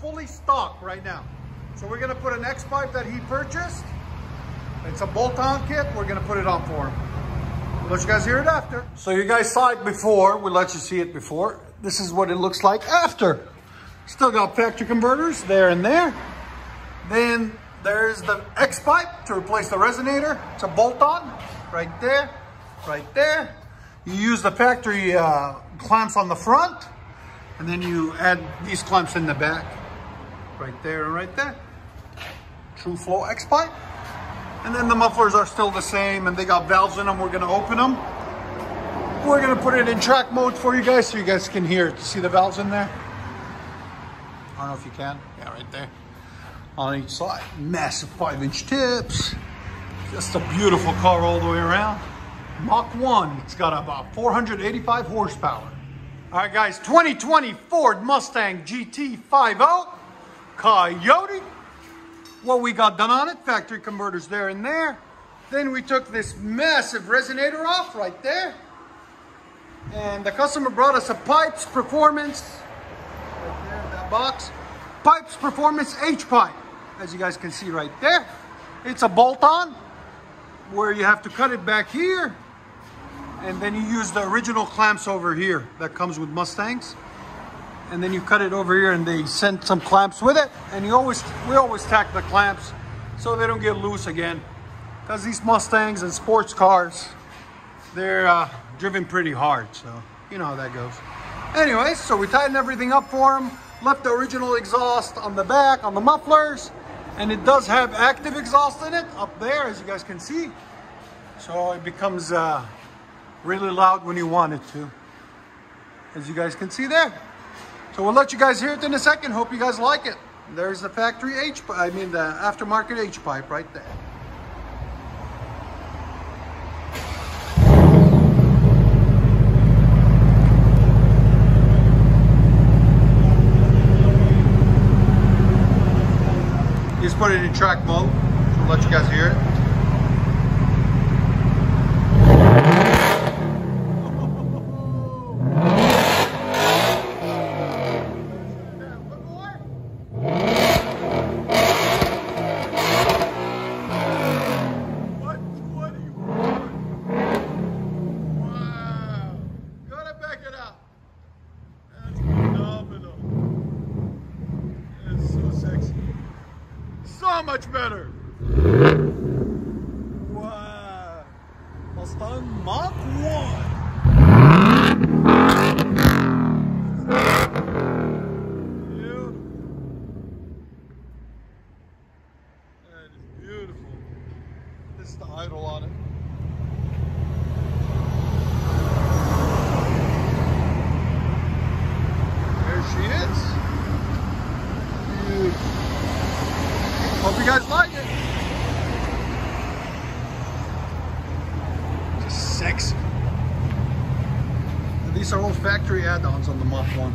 fully stocked right now. So we're gonna put an X pipe that he purchased. It's a bolt-on kit. We're gonna put it on for him. We'll let you guys hear it after. So you guys saw it before. We'll let you see it before. This is what it looks like after. Still got factory converters there and there. Then there's the X pipe to replace the resonator. It's a bolt-on right there, right there. You use the factory uh, clamps on the front, and then you add these clamps in the back, right there and right there. True Flow X pipe. And then the mufflers are still the same, and they got valves in them. We're gonna open them. We're gonna put it in track mode for you guys so you guys can hear. See the valves in there? I don't know if you can. Yeah, right there. On each side. Massive five inch tips. Just a beautiful car all the way around. Mach 1, it's got about 485 horsepower. All right, guys, 2020 Ford Mustang GT50 Coyote. What we got done on it, factory converters there and there. Then we took this massive resonator off right there. And the customer brought us a Pypes Performance, right there, that box. Pypes Performance H-Pipe, as you guys can see right there. It's a bolt-on where you have to cut it back here and then you use the original clamps over here that comes with Mustangs and then you cut it over here and they sent some clamps with it. And you always we always tack the clamps so they don't get loose again. Because these Mustangs and sports cars they're uh, driven pretty hard so you know how that goes. Anyways so we tightened everything up for them left the original exhaust on the back on the mufflers and it does have active exhaust in it up there as you guys can see. So it becomes uh, really loud when you want it to as you guys can see there so we'll let you guys hear it in a second hope you guys like it there's the factory H I mean the aftermarket H pipe right there Just put it in track mode. So we'll let you guys hear it. So much better. Wow. Mustang Mach 1. Beautiful. That is beautiful. This is the idle on it. There she is. Beautiful. Hope you guys like it. Sexy. And these are all factory add-ons on the Mach 1.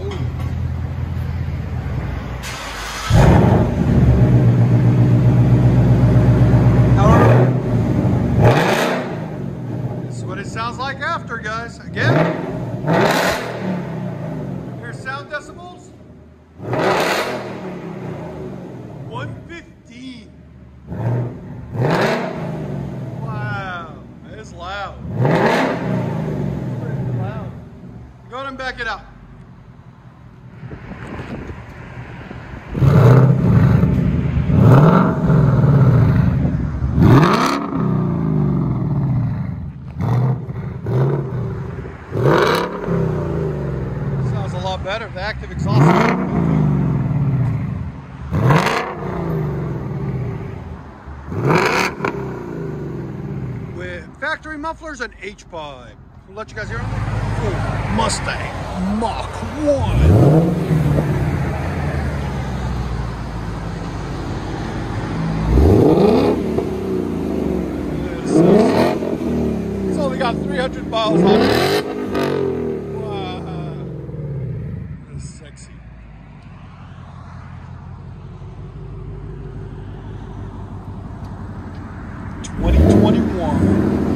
Ooh. This is what it sounds like after, guys. Again. Here's sound decibels. 115. Wow, that is loud. Pretty loud. And back it up. Sounds a lot better. Active exhaust. with factory mufflers and H-pipe. We'll let you guys hear it. Ford Mustang Mach 1. It's only got 300 miles on it. Wow. That's sexy. Twenty twenty one.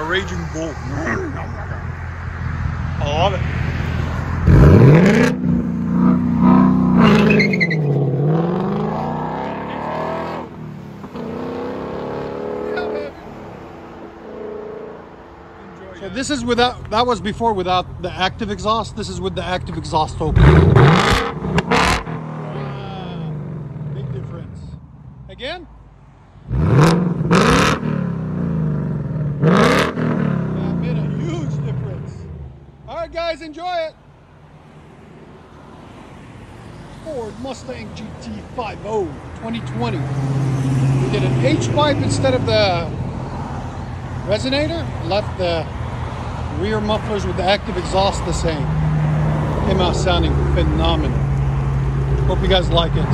a raging bull. I love it. So this is without, that was before without the active exhaust. This is with the active exhaust open. Wow, big difference. Again? That made a huge difference. All right, guys, enjoy it. Ford Mustang GT50 2020. We did an H-pipe instead of the resonator. Left the rear mufflers with the active exhaust the same. Came out sounding phenomenal. Hope you guys like it.